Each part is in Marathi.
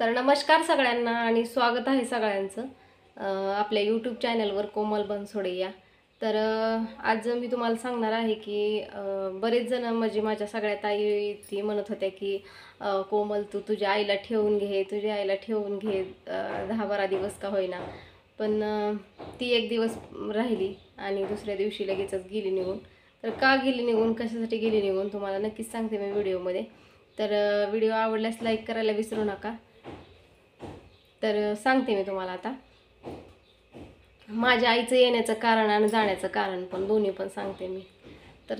तर नमस्कार सगळ्यांना आणि स्वागत आहे सगळ्यांचं. आपल्या यूट्यूब चॅनलवर कोमल बनसोडे या. तर आज मी तुम्हाला सांगणार आहे की बरेच जण म्हणजे माझ्या सगळ्या ताई ती म्हणत होत्या की कोमल तू तुझ्या आईला ठेवून घे तुझ्या आईला ठेवून घे दहा बारा दिवस का होईना. पण ती एक दिवस राहिली आणि दुसऱ्या दिवशी लगेचच गेली निघून. तर का गेली निघून कशासाठी गेली निघून तुम्हाला नक्कीच सांगते मी व्हिडिओमध्ये तर व्हिडिओ आवडल्यास लाईक करायला विसरू नका. तर सांगते मी तुम्हाला आता. माझ्या आईचं येण्याचं कारण आणि जाण्याचं कारण पण दोन्ही पण सांगते मी. तर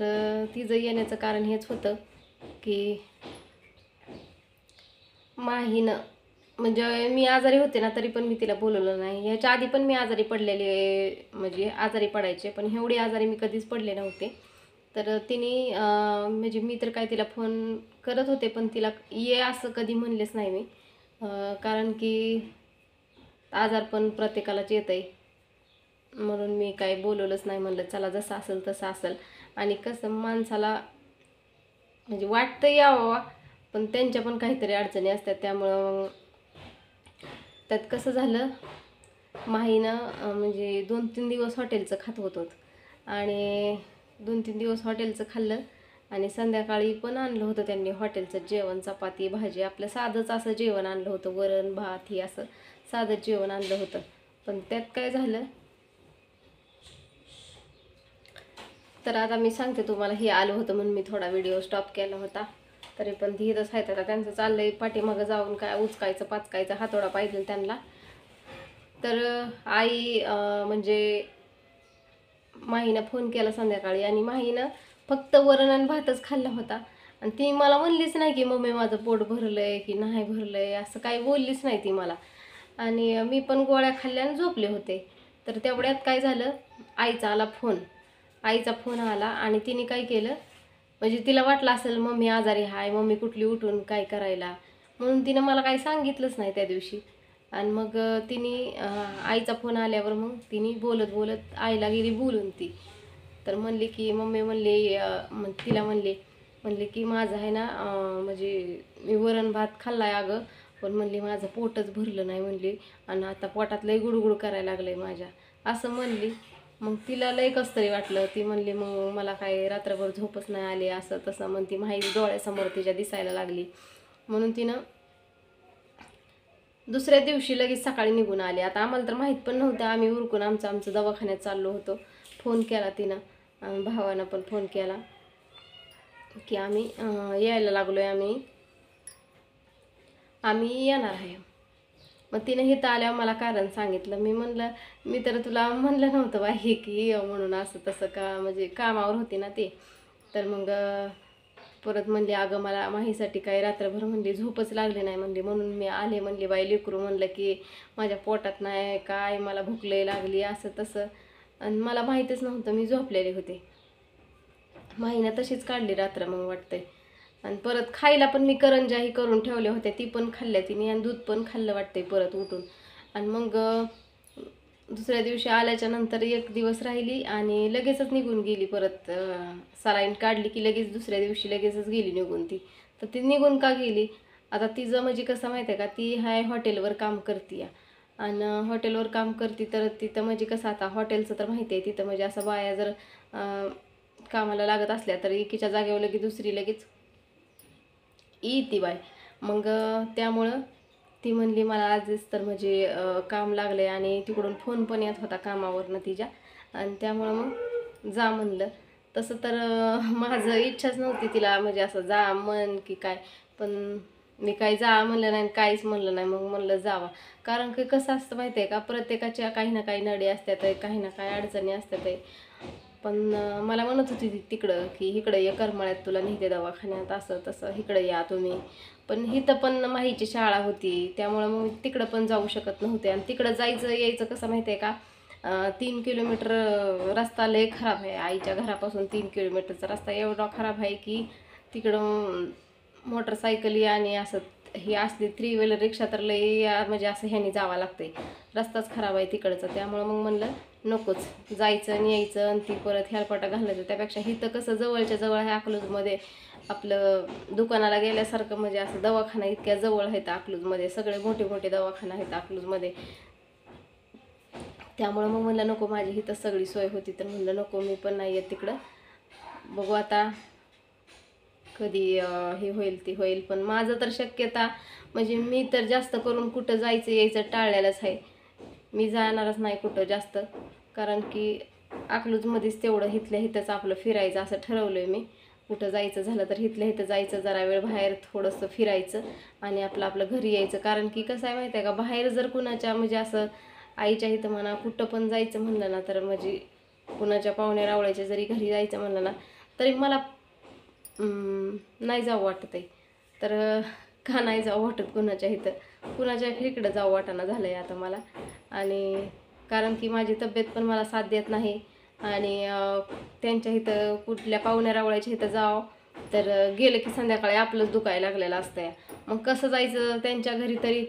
तिचं येण्याचं कारण हेच होतं की माहीनं म्हणजे मी आजारी होते ना तरी पण मी तिला बोलवलं नाही. ह्याच्या आधी पण मी आजारी पडलेले म्हणजे आजारी पडायचे पण एवढी आजारी मी कधीच पडले नव्हते. तर तिने म्हणजे मी तर काय तिला फोन करत होते पण तिला ये असं कधी म्हणलेच नाही मी. कारण की आजार पण प्रत्येकालाच येत आहे म्हणून मी काय बोलवलंच नाही म्हणलं चला जसं असेल तसं असेल. आणि कसं माणसाला म्हणजे वाटतं यावं पण त्यांच्या पण काहीतरी अडचणी असतात. त्यामुळं त्यात कसं झालं माहीनं म्हणजे दोन तीन दिवस हॉटेलचं खात होतो आणि दोन तीन दिवस हॉटेलचं खाल्लं. आणि संध्याकाळी पण आणलं होतं त्यांनी हॉटेलचं जेवण चपाती भाजी आपलं साधंच असं जेवण आणलं होतं वरण भात हे असं साधं जेवण आणलं होतं. पण त्यात काय झालं? तर आता मी सांगते तुम्हाला हे आलं होतं म्हणून मी थोडा व्हिडिओ स्टॉप केला होता. तरी पण धीरच आहेत. आता त्यांचं चाललंय पाठीमागं जाऊन काय उचकायचं पाचकायचं हातोडा पाहिजे त्यांना. तर आई म्हणजे माहीनं फोन केला संध्याकाळी आणि माहीनं फक्त वरण आणि भातच खाल्ला होता. आणि ती मला म्हणलीच नाही की मम्मी माझं पोट भरलं आहे की नाही भरलं आहे असं काही बोललीच नाही ती मला. आणि मी पण गोळ्या खाल्ल्या आणि झोपले होते. तर तेवढ्यात काय झालं? आईचा आला फोन. आईचा फोन आला आणि तिने काय केलं? म्हणजे तिला वाटलं असेल मम्मी आजारी हाय मम्मी कुठली उठून काय करायला? म्हणून तिनं मला काही सांगितलंच नाही त्या दिवशी. आणि मग तिने आईचा फोन आल्यावर मग तिने बोलत बोलत आईला गेली बोलून ती. तर म्हणली की मम्मी म्हणले मग तिला म्हणले म्हणले की माझं आहे ना म्हणजे मी वरण भात खाल्लाय अगं पण म्हणली माझं पोटच भरलं नाही म्हणली. आणि आता पोटात लय गुडगुड करायला लागलंय माझ्या. असं म्हणली. मग तिला लय कसं तरी वाटलं. ती म्हणली मग मला काय रात्रभर झोपच नाही आली असं तसं म्हणती माहिती डोळ्यासमोर तिच्या दिसायला लागली. म्हणून तिनं दुसऱ्या दिवशी लगेच सकाळी निघून आले. आता आम्हाला तर माहीत पण नव्हतं. आम्ही उरकून आमचं आमचं दवाखान्यात चाललो होतो. फोन केला तिनं. भावानं पण फोन केला की आम्ही यायला लागलो आहे आम्ही. आम्ही येणार आहे. मग तिनं इथं आल्यावर मला कारण सांगितलं. मी म्हणलं मी तर तुला म्हणलं नव्हतं बाई की ये म्हणून असं तसं का म्हणजे कामावर होती ना ते. तर मग परत म्हणली अगं मला माहीसाठी काही रात्रभर म्हणली झोपच लागली नाही म्हणली. म्हणून मी आले म्हणली बाई लेकरू म्हणलं की माझ्या पोटात नाही काय मला भूक लागली असं तसं. आणि मला माहीतच नव्हतं मी झोपलेले होते. माहीनं तशीच काढली रात्र मग वाटतंय. आणि परत खायला पण मी करंजाही करून ठेवल्या होत्या ती पण खाल्ल्या तिने आणि दूध पण खाल्लं वाटतंय परत उठून. आणि मग दुसऱ्या दिवशी आल्याच्यानंतर एक दिवस राहिली आणि लगेचच निघून गेली परत सलाईन काढली की लगेच दुसऱ्या दिवशी लगेचच गेली निघून ती. तर ती निघून का गेली? आता तिचं म्हणजे कसं माहिती आहे का? ती हाय हॉटेलवर काम करते आणि हॉटेलवर काम करते तर तिथं म्हणजे कसं आता हॉटेलचं तर माहिती आहे तिथं म्हणजे असं बाया जर कामाला लागत असल्या तर एकीच्या जागेवर लगेच दुसरी लगेच येते बाय. मग त्यामुळं ती म्हणली मला आजच तर म्हणजे काम लागलं आहे आणि तिकडून फोन पण येत होता कामावरनं तिच्या. आणि त्यामुळं मग जा म्हणलं. तसं तर माझं इच्छाच नव्हती तिला म्हणजे असं जा म्हण की काय. पण मी काही जा म्हणलं नाही आणि काहीच म्हणलं नाही मग म्हणलं जावा. कारण की कसं असतं माहिती आहे का प्रत्येकाच्या काही ना काही नडी असतात काही ना काही अडचणी असतात पण मला म्हणत होती ती तिकडं की इकडं ये करमाळ्यात तुला नेते दवाखान्यात असं तसं इकडं या तुम्ही. पण इथं पण माहीची शाळा होती त्यामुळं मग तिकडं पण जाऊ शकत नव्हते. आणि तिकडं जायचं यायचं कसं माहिती आहे का तीन किलोमीटर रस्ता लय खराब आहे. आईच्या घरापासून तीन किलोमीटरचा रस्ता एवढा खराब आहे की तिकडं मोटरसायकली आणि असं ही असली थ्री व्हीलर रिक्षा तर लई म्हणजे असं ह्यानी जावं लागतंय. रस्ताच खराब आहे तिकडचा. त्यामुळं मग म्हणलं नकोच. जायचं आणि यायचं आणि ती परत ह्यालपाटा घालायचं. त्यापेक्षा इथं कसं जवळच्या जवळ आहे अकलूजमध्ये. आपलं दुकानाला गेल्यासारखं म्हणजे असं दवाखाना इतक्या जवळ आहेत अकलूजमध्ये. सगळे मोठे मोठे दवाखाना आहेत अकलूजमध्ये. त्यामुळं मग म्हणलं नको माझी इथं सगळी सोय होती. तर म्हणलं नको मी पण नाही येत तिकडं. बघू आता कधी हे होईल ती होईल. पण माझं तर शक्यता म्हणजे मी तर जास्त करून कुठं जायचं यायचं टाळलेलंच आहे. मी जाणारच नाही कुठं जास्त. कारण की अकलूजमध्येच तेवढं इथल्या इथंच आपलं फिरायचं असं ठरवलं आहे मी. कुठं जायचं झालं तर हिथल्या इथं जायचं जरा वेळ बाहेर थोडंसं फिरायचं आणि आपलं आपलं घरी यायचं. कारण की कसं आहे माहिती आहे का बाहेर जर कुणाच्या म्हणजे असं आईच्या हिथं म्हणा कुठं पण जायचं म्हणलं ना तर म्हणजे कुणाच्या पाहुण्या रावळ्याच्या जरी घरी जायचं म्हणलं ना तरी मला नाही जावं वाटत आहे. तर का नाही जावं वाटत कुणाच्या इथं? कुणाच्या इकडं जावं वाटाना झालं आहे आता मला. आणि कारण की माझी तब्येत पण मला साथ देत नाही. आणि त्यांच्या इथं कुठल्या पाहुण्या रावळ्याच्या इथं जावं. तर गेलं की संध्याकाळी आपलंच दुखायला लागलेलं असतंय. मग कसं जायचं त्यांच्या घरी तरी?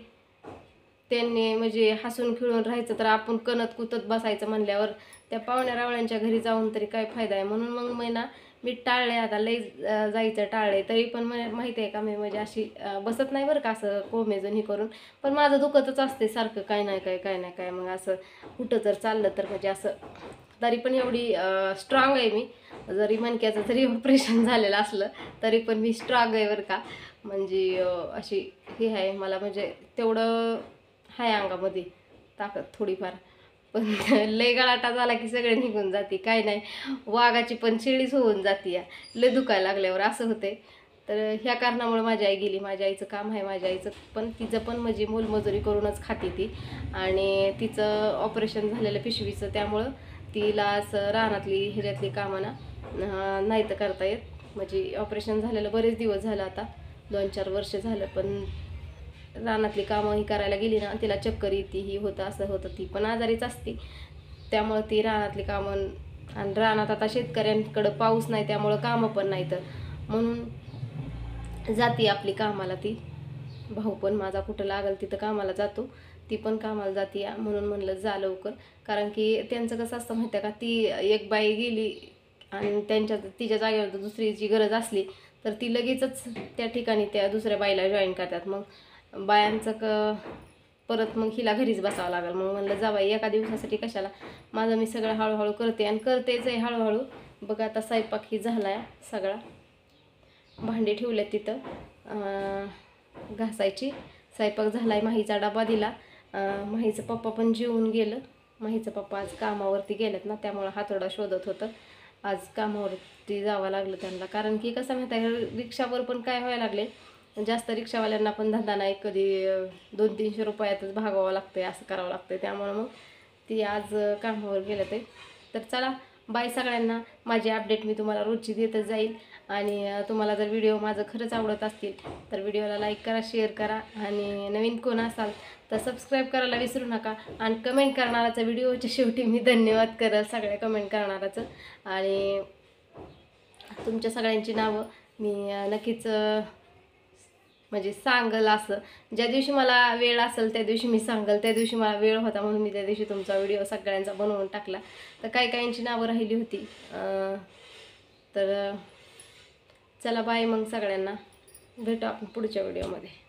त्यांनी म्हणजे हसून खिळून राहायचं तर आपण कणत कुतत बसायचं म्हणल्यावर त्या पाहुण्या रावळ्यांच्या घरी जाऊन तरी काय फायदा आहे? म्हणून मग मी ना मी टाळले आता लई जायचं टाळले तरी पण माहिती आहे का मी म्हणजे अशी बसत नाही बरं का असं कोमेजून हे करून. पण माझं दुखतच असते सारखं काय नाही काय काय नाही काय. मग असं कुठं जर चाललं तर म्हणजे असं तरी पण एवढी स्ट्रॉंग आहे मी. जरी मणक्याचं जरी ऑपरेशन झालेलं असलं तरी पण मी स्ट्रॉंग आहे बरं का. म्हणजे अशी हे आहे मला म्हणजे तेवढं आहे अंगामध्ये ताकद थोडीफार. पण लय गळाटा झाला की सगळे निघून जाते काय नाही. वाघाची पण शिळीच होऊन जाते या. लय दुखायला लागल्यावर असं होते तर ह्या कारणामुळे माझी आई गेली. माझ्या आईचं काम आहे माझ्या आईचं. पण तिचं पण म्हणजे मोलमजुरी करूनच खाते ती. आणि तिचं ऑपरेशन झालेलं पिशवीचं. त्यामुळं तिला असं रानातली ह्याच्यातली कामांना नाही तर करता येत. म्हणजे ऑपरेशन झालेलं बरेच दिवस झालं आता. दोन चार वर्ष झालं. पण रानातली कामं ही करायला गेली ना तिला चक्कर येते ही होतं असं होतं ती पण आजारीच असते. त्यामुळं ती रानातली कामं आणि रानात आता शेतकऱ्यांकडं पाऊस नाही त्यामुळं कामं पण नाही तर. म्हणून जाते आपली कामाला ती. भाऊ पण माझा कुठं लागल तिथं कामाला जातो. ती पण कामाला जाते या म्हणून म्हणलं जा लवकर. कारण की त्यांचं कसं असतं माहिती आहे का ती एक बाई गेली आणि त्यांच्या तिच्या जागेवर जर दुसरीची गरज असली तर ती लगेचच त्या ठिकाणी त्या दुसऱ्या बाईला जॉईन करतात. मग बायांचं क परत मग हिला घरीच बसावं लागेल. मग म्हणलं जावा एका दिवसासाठी कशाला? माझं मी सगळं हळूहळू करते आणि करतेच आहे हळूहळू. बघा आता स्वयंपाक ही झाला आहे सगळा. भांडी ठेवले तिथं. घासायची. स्वयंपाक झाला आहे माहीचा डबा दिला. माहीचं पप्पा पण जेवून गेलं. माहीचं पप्पा आज कामावरती गेलेत ना त्यामुळं हातोडा शोधत होतं. आज कामावरती जावं लागलं त्यांना. कारण की कसं माहिती आहे रिक्षावर पण काय व्हायला लागले? जास्त रिक्षावाल्यांना पण धंदा नाही कधी दोन तीनशे रुपयातच भागावं लागतंय असं करावं लागतंय. त्यामुळं मग ती आज कामावर गेलं ते. तर चला बाय सगळ्यांना. माझी अपडेट मी तुम्हाला रोजची देतच जाईल आणि तुम्हाला जर व्हिडिओ माझं खरंच आवडत असतील तर व्हिडिओला लाईक करा शेअर करा. आणि नवीन कोण असाल तर सबस्क्राईब करायला विसरू नका. आणि कमेंट करणाराचं व्हिडिओच्या शेवटी मी धन्यवाद करेल सगळ्या कमेंट करणाराचं आणि तुमच्या सगळ्यांची नावं मी नक्कीच म्हणजे सांगल असं. ज्या दिवशी मला वेळ असेल त्या दिवशी मी सांगल. त्या दिवशी मला वेळ होता म्हणून मी त्या दिवशी तुमचा व्हिडिओ सगळ्यांचा बनवून टाकला. तर काही काहींची नावं राहिली होती. तर चला बाय मग सगळ्यांना. भेटू आपण पुढच्या व्हिडिओमध्ये.